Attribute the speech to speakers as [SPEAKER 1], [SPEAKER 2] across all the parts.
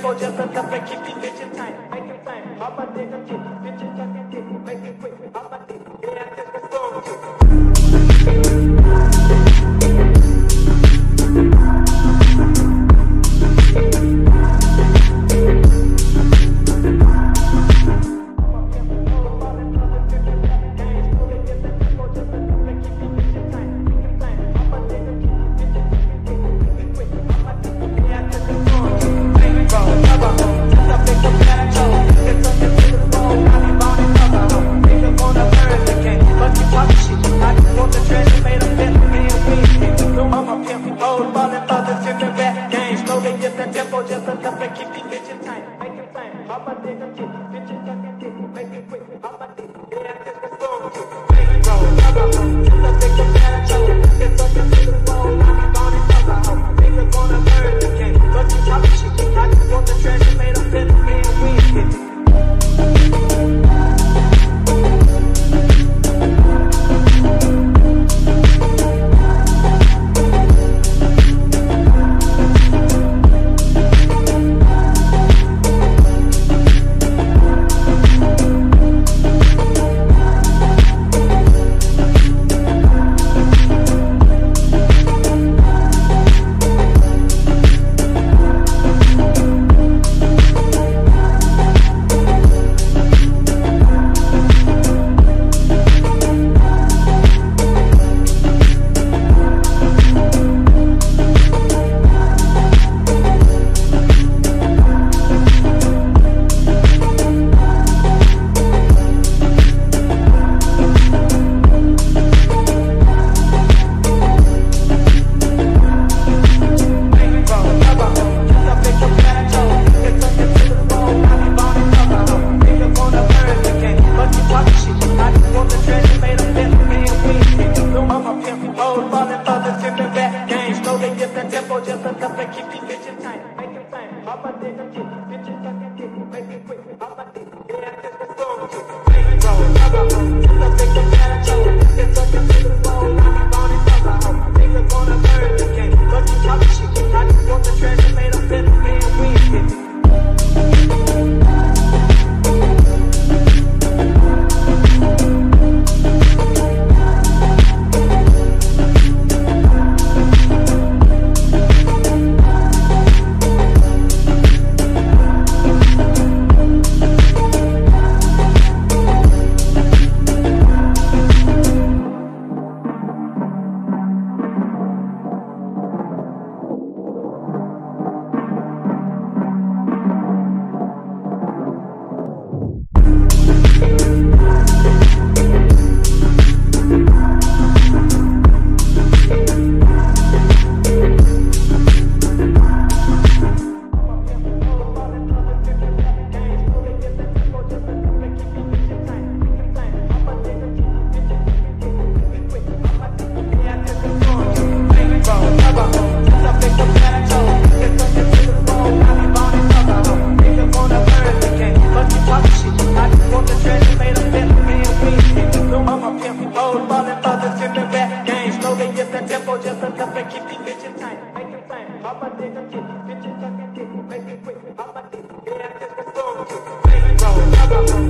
[SPEAKER 1] for just a cup and keep in time. Make time. Papa, take a kiss. I'm gonna learn, okay? But you probably should get out of the treasure. Rock.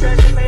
[SPEAKER 1] treasure.